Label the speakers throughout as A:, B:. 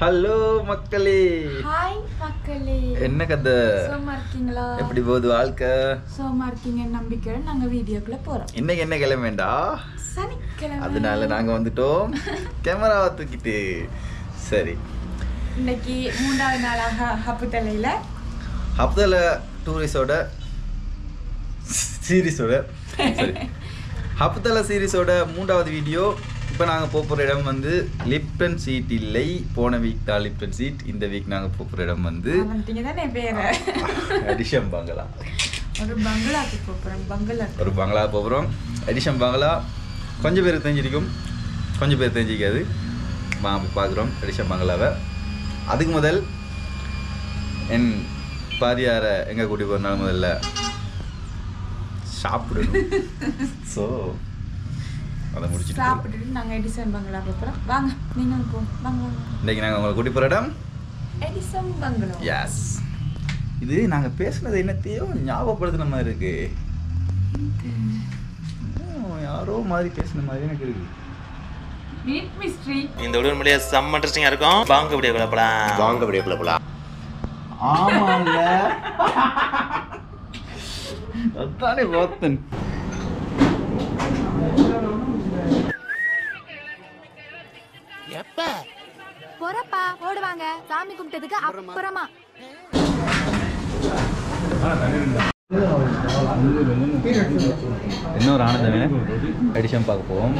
A: Hello மக்களே.
B: Hi மக்களே.
A: என்ன கதை?
B: சோமா இருக்கீங்களா?
A: எப்படி போகுது வாழ்க்கை?
B: சோமா இருக்கீங்க நம்பிக்கையோட நாங்க வீடியோக்குள்ள போறோம்.
A: இன்னைக்கு என்ன கிளம்பேண்டா
B: சனிக்கிழமை.
A: அதனால நாங்க வந்துட்டோம். கேமராவை தூக்கிட்டு. சரி.
B: இன்னைக்கு மூன்றாவது நாளாக ஹப்புத்தலையில
A: அப்தல டூரிஸோட சீரிஸோட சரி. ஹப்தல சீரிஸோட மூன்றாவது வீடியோ இப்போ நாங்கள் போகிற இடம் வந்து லிப்டன் சீட் இல்லை. போன வீக் தான் லிப்டன் சீட் இந்த வீக் நாங்கள் போகிற இடம் வந்து அடிஷம் பங்களா
B: ஒரு பங்களாக்கு பங்களா.
A: ஒரு பங்களா போகிறோம் அடிஷம் பங்களா கொஞ்சம் பேருக்கு தெரிஞ்சிருக்கும். கொஞ்சம் பேர் தெரிஞ்சிக்காது. வா பார்க்குறோம் அடிஷம் பங்களாவை அதுக்கு முதல் என் பாதியாரை எங்கே கூட்டி போகிறனால முதல்ல சாப்பிடணும். ஸோ அதை முடிச்சுட்டு.
B: சாப்பிட்டுட்டு நாங்க எடிசன் பங்களா போறோம். வாங்க நீங்க போ வாங்க
A: இன்னைக்கு நாங்கள் உங்களை கூட்டி போகிற இடம்?
B: எடிசன் பங்களா
A: எஸ் இது நாங்கள் பேசுனது என்னத்தையோ ஞாபகப்படுத்தின மாதிரி இருக்கு. யாரோ மாதிரி பேசுன மாதிரி எனக்கு இருக்கு.
B: மீட் மிஸ்ட்ரி
C: இந்த வீடியோ உண்மையிலேயே செம்ம இன்ட்ரெஸ்டிங்காக இருக்கும். வாங்க வீடியோ குழப்பலாம்
D: வாங்க அப்படியே குழப்பலாம்
A: ஆமாங்க. அதானே பார்த்தேன்
E: பொறப்பா ஓடுவாங்க. சாமி கும்பிட்டதுக்கு அப்புறமா?
A: இன்னொரு ஆனந்தமே அடிஷன் பார்க்க போவோம்.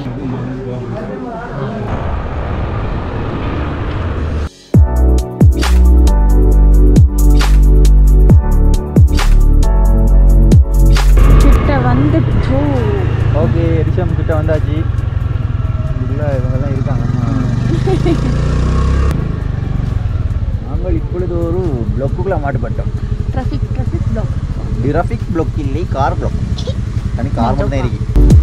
A: ట్రాఫిక్లో మాటపడ్డాం ట్రాఫిక్ ట్రాఫిక్ బ్లాక్. ట్రాఫిక్ బ్లాక్కి వెళ్ళి కార్ బ్లాక్. కానీ కార్ ముందు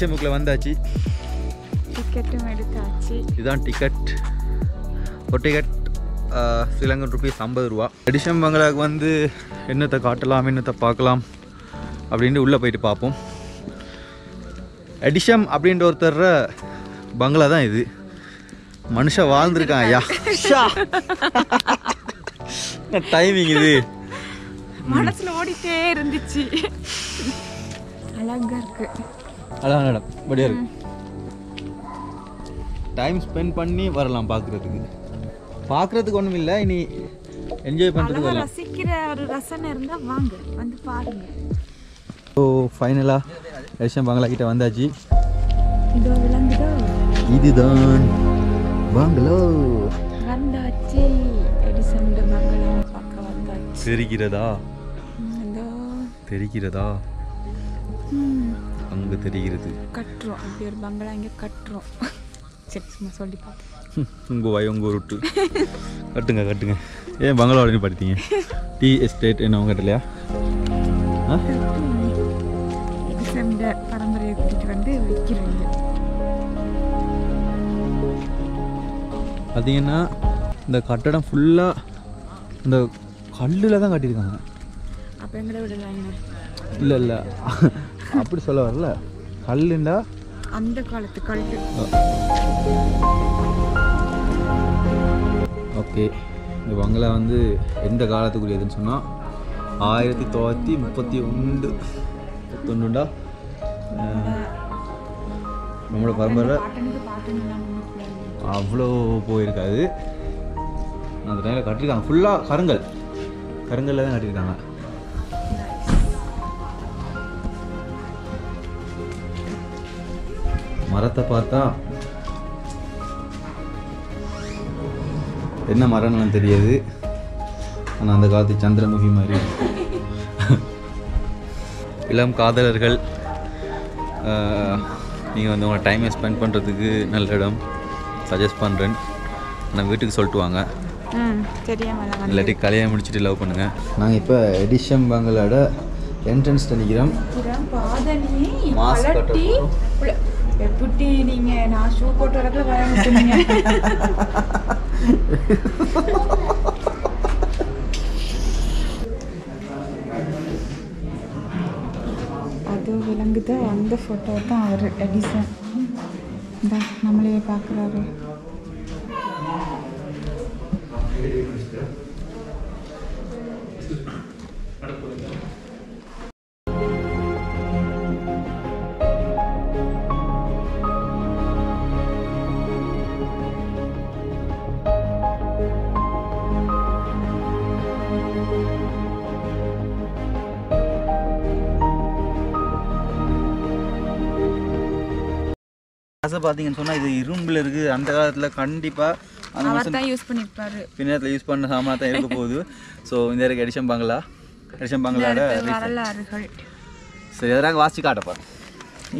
A: எடிஷன் புக்கில் வந்தாச்சு.
B: டிக்கெட்டும் எடுத்தாச்சு.
A: இதுதான் டிக்கெட் ஒரு டிக்கெட் ஸ்ரீலங்கன் ருபீஸ் ஐம்பது ரூபா. எடிஷன் பங்களாவுக்கு வந்து என்னத்தை காட்டலாம் என்னத்தை பார்க்கலாம் அப்படின்ட்டு உள்ளே போயிட்டு பார்ப்போம். எடிஷம் அப்படின்ற ஒருத்தர் பங்களா தான் இது. மனுஷன் வாழ்ந்துருக்கான் ஐயா. டைமிங் இது?
B: மனசுல ஓடிட்டே இருந்துச்சு. அழகா இருக்கு.
A: அதான் மேடம் படியா இருக்கு. டைம் ஸ்பெண்ட் பண்ணி வரலாம் பார்க்குறதுக்கு பார்க்குறதுக்கு ஒன்றும் இல்லை இனி என்ஜாய் பண்ணுறதுக்கு வரலாம்.
B: ரசிக்கிற ஒரு ரசனை இருந்தா வாங்க வந்து பாருங்க.
A: ஸோ ஃபைனலாக ரஷ்யன் பங்களா கிட்ட வந்தாச்சு.
B: இதோ விளங்குதோ?
A: இதுதான். பங்களா
B: வந்தாச்சு. எடிசன் மங்களம் பார்க்க வந்தாச்சு.
A: தெரிகிறதா? தெரிகிறதா? அங்கே தெரிகிறது.
B: கட்டுறோம். அப்படி ஒரு பங்களா இங்க கட்டுறோம். சரி சும்மா சொல்லி
A: உங்கள் வாய் உங்கள் விட்டு கட்டுங்க கட்டுங்க. ஏன் பங்களாவோட படித்தீங்க டீ எஸ்டேட் என்ன உங்க இல்லையா?
B: பரம்பரையை கூட்டிட்டு வந்து வைக்கிறீங்க
A: பார்த்தீங்கன்னா இந்த கட்டடம் ஃபுல்லாக இந்த கல்லில் தான் கட்டியிருக்காங்க.
B: அப்போ எங்களை என்ன?
A: இல்லை இல்லை. அப்படி சொல்ல வரல. கல்லுண்டா?
B: அந்த காலத்து கல்வி
A: ஓகே. இந்த பங்களா வந்து எந்த காலத்துக்குரியதுன்னு சொன்னால் ஆயிரத்தி தொள்ளாயிரத்தி முப்பத்தி ஒன்று. முப்பத்தொன்னுண்டா நம்மளோட பரம்பரை. அவ்வளோ போயிருக்காது. அந்த டைமில் கட்டியிருக்காங்க ஃபுல்லாக கருங்கல். கருங்கல்ல தான் கட்டியிருக்காங்க மரத்தை பார்த்தா என்ன மரம்னு தெரியாது. ஆனால் அந்த காலத்து சந்திரமுகி மாதிரி. இளம் காதலர்கள் நீங்கள் வந்து உங்கள் டைமை ஸ்பெண்ட் பண்ணுறதுக்கு நல்ல இடம். சஜஸ்ட் பண்ணுறேன் நான் வீட்டுக்கு சொல்லிட்டு வாங்க. இல்லாட்டி கல்யாணம் முடிச்சுட்டு லவ் பண்ணுங்கள் நாங்கள் இப்போ எடிஷன் பங்களோட என்ட்ரன்ஸ் நிற்கிறோம்
B: பாதனி எப்படி நீங்க நான் ஷூ போட்டு வரக்குள்ள வர முடியுங்க அது விளங்குது. அந்த ஃபோட்டோ தான் அவர் எடிசன் இந்த நம்மளே பார்க்குறாரு.
A: கிளாஸை பார்த்தீங்கன்னு சொன்னால் இது இரும்பில் இருக்குது அந்த காலத்தில் கண்டிப்பாக அந்த
B: தான் யூஸ் பண்ணியிருப்பாரு
A: பின்னத்தில் யூஸ் பண்ண சாமான் தான் இருக்க போகுது. ஸோ இந்த இருக்கு எடிஷன் பங்களா. எடிஷன் பங்களாட சரி எதிராக வாசி காட்டப்பா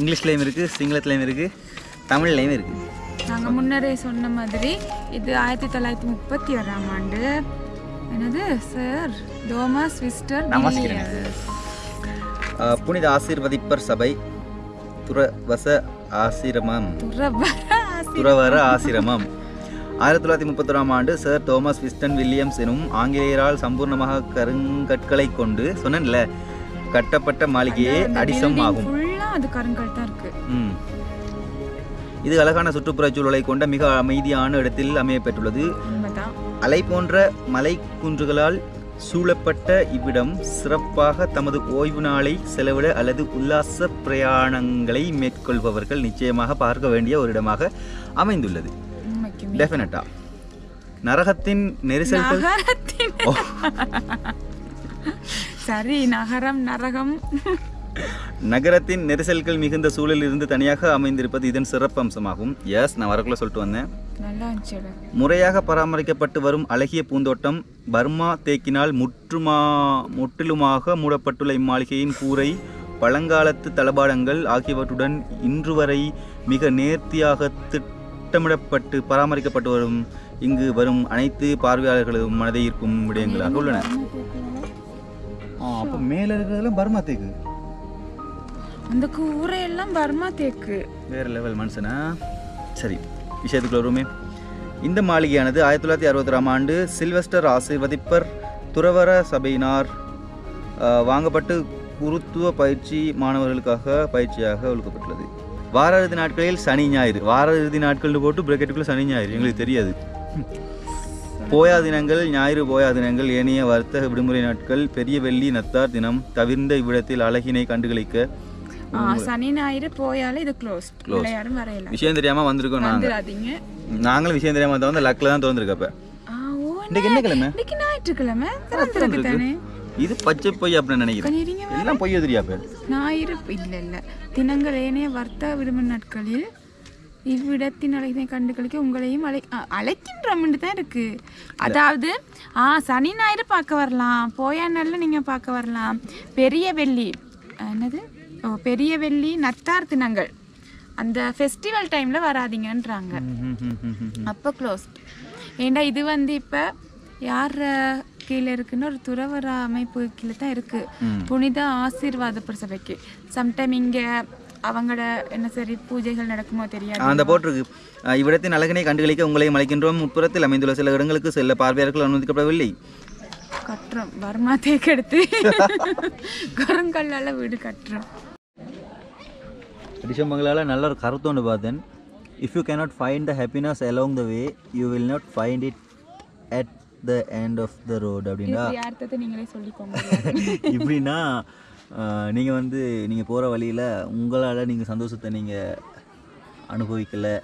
A: இங்கிலீஷ்லேயும் இருக்குது சிங்களத்துலேயும் இருக்குது தமிழ்லேயும் இருக்குது
B: நாங்கள் முன்னரே சொன்ன மாதிரி இது ஆயிரத்தி தொள்ளாயிரத்தி முப்பத்தி ஓராம் ஆண்டு. என்னது? சார் தோமஸ் விஸ்டர்
A: நமஸ்கிறேன். புனித ஆசீர்வதிப்பர் சபை துறவச ஆசிரமம். துறவர ஆசிரமம். ஆயிரத்தி தொள்ளாயிரத்தி முப்பத்தொராம் ஆண்டு சர் தோமஸ் விஸ்டன் வில்லியம்ஸ் எனும் ஆங்கிலேயரால் சம்பூர்ணமாக கருங்கற்களை கொண்டு சொன்னேன்ல கட்டப்பட்ட மாளிகையே அடிசம் ஆகும்
B: ஃபுல்லாக அது கருங்கல் தான் இருக்கு.
A: ம். இது அழகான சுற்றுப்புறச் சூழலை கொண்ட மிக அமைதியான இடத்தில் அமையப்பெற்றுள்ளது.
B: உண்மைதான்.
A: அலை போன்ற மலை குன்றுகளால் சூழப்பட்ட இவ்விடம் சிறப்பாக தமது ஓய்வு நாளை செலவிட அல்லது உல்லாச பிரயாணங்களை மேற்கொள்பவர்கள் நிச்சயமாக பார்க்க வேண்டிய ஒரு இடமாக அமைந்துள்ளது. டெஃபினட்டா நரகத்தின் நெரிசல்கள்
B: நகரத்தின் சரி நகரம் நரகம்.
A: நகரத்தின் நெரிசல்கள் மிகுந்த சூழலில் இருந்து தனியாக அமைந்திருப்பது இதன் சிறப்பம்சமாகும். எஸ் நான் வரக்குள்ள சொல்லிட்டு வந்தேன்.
B: நல்லா இருந்துச்சு இடம்.
A: முறையாக பராமரிக்கப்பட்டு வரும் அழகிய பூந்தோட்டம் பர்மா தேக்கினால் முற்றுமா முற்றிலுமாக மூடப்பட்டுள்ள இம்மாளிகையின் கூரை பழங்காலத்து தளபாடங்கள் ஆகியவற்றுடன் இன்று வரை மிக நேர்த்தியாக திட்டமிடப்பட்டு பராமரிக்கப்பட்டு வரும். இங்கு வரும் அனைத்து பார்வையாளர்களதும் மனதை ஈர்க்கும் விடயங்களாக உள்ளன. அப்போ மேலே இருக்கிறதெல்லாம் பர்மா தேக்கு.
B: அந்த கூரையெல்லாம் பர்மா தேக்கு.
A: வேற லெவல் மனுஷனா? சரி விஷயத்துக்குள்ள வருமே இந்த மாளிகையானது ஆயிரத்தி தொள்ளாயிரத்தி அறுபத்தொராம் ஆண்டு சில்வெஸ்டர் ஆசிர்வதிப்பர் துறவர சபையினார் வாங்கப்பட்டு குருத்துவ பயிற்சி மாணவர்களுக்காக பயிற்சியாக ஒழுக்கப்பட்டுள்ளது வார இறுதி நாட்களில் சனி ஞாயிறு. வார இறுதி நாட்கள்னு போட்டு பிரக்கெட்டுக்குள்ள சனி ஞாயிறு. எங்களுக்கு தெரியாது. போயா தினங்கள் ஞாயிறு போயா தினங்கள் ஏனைய வர்த்தக விடுமுறை நாட்கள் பெரிய வெள்ளி நத்தார் தினம் தவிர்ந்த இவ்விடத்தில் அழகினை கண்டுகளிக்க
B: சனி ஞாயிறு போயாலே இது க்ளோஸ் யாரும் வரையலாம்
A: விஷயம் தெரியாம வந்திருக்கோம் நாங்க.
B: வந்துடாதீங்க.
A: நாங்களும் விஷயம் தெரியாம வந்து லக்ல தான் திறந்துருக்கப்ப.
B: ஆ, ஓ
A: இன்னைக்கு என்ன கிழமை?
B: இன்னைக்கு ஞாயிற்றுக்கிழமை. திறந்திருக்கு தானே.
A: இது பச்சை பொய் அப்படின்னு நினைக்கிறேன். எல்லாம் பொய் தெரியாப்ப
B: ஞாயிறு இல்ல இல்ல. தினங்கள் ஏனைய வர்த்தக விடுமுறை நாட்களில் இவ்விடத்தின் அழகினை கண்டுகளிக்க உங்களையும் அழை அ, அழைக்கின்றோம்னு தான் இருக்கு. அதாவது ஆ சனி ஞாயிறு பார்க்க வரலாம். போயா நாள்ல நீங்க பார்க்க வரலாம். பெரிய வெள்ளி. என்னது? பெரிய வெள்ளி நத்தார் தினங்கள். அந்த ஃபெஸ்டிவல் டைம்ல வராதீங்கன்றாங்க. அப்போ க்ளோஸ்ட் ஏண்டா இது வந்து இப்போ யார் கீழே இருக்குன்னு ஒரு துறவர அமைப்பு கீழே தான் இருக்கு. புனித ஆசீர்வாத பிரசபைக்கு சம்டைம் இங்கே அவங்களோட என்ன சரி பூஜைகள் நடக்குமோ தெரியாது.
A: அந்த போட்டிருக்கு. இவ்விடத்தின் அழகினை கண்டுகளிக்க உங்களையும் அழைக்கின்றோம். உட்புறத்தில் அமைந்துள்ள சில இடங்களுக்கு செல்ல பார்வையாளர்கள் அனுமதிக்கப்படவில்லை.
B: கட்டுறோம். வர்மா தேக்கெடுத்து கருங்கல்லால வீடு கட்டுறோம்.
A: டிசம்பங்களால் நல்ல ஒரு கருத்தொன்று பார்த்தேன். If you cannot find the happiness along the way you will not find it at the end of the road அப்படின்னா
B: நீங்களே சொல்லிக்கோங்க.
A: இப்படின்னா நீங்கள் வந்து நீங்கள் போகிற வழியில் உங்களால் நீங்கள் சந்தோஷத்தை நீங்கள் அனுபவிக்கலை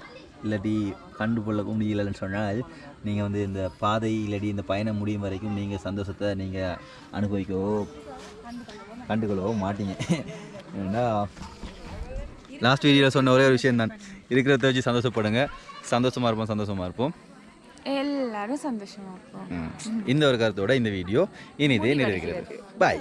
A: இல்லாட்டி கண்டுகொள்ள முடியலைன்னு சொன்னால் நீங்கள் வந்து இந்த பாதை இல்லாட்டி இந்த பயணம் முடியும் வரைக்கும் நீங்கள் சந்தோஷத்தை நீங்கள் அனுபவிக்கவோ கண்டுகொள்ளவோ மாட்டீங்க. ஏன்னா லாஸ்ட் வீடியோவில் சொன்ன ஒரே ஒரு விஷயம் தான் இருக்கிறத வச்சு சந்தோஷப்படுங்க. சந்தோஷமாக இருப்போம் சந்தோஷமாக இருப்போம்.
B: எல்லாரும் சந்தோஷமா இருப்போம்.
A: இந்த ஒரு கருத்தோட இந்த வீடியோ இனிதே நிறைவேறுகிறது. பாய்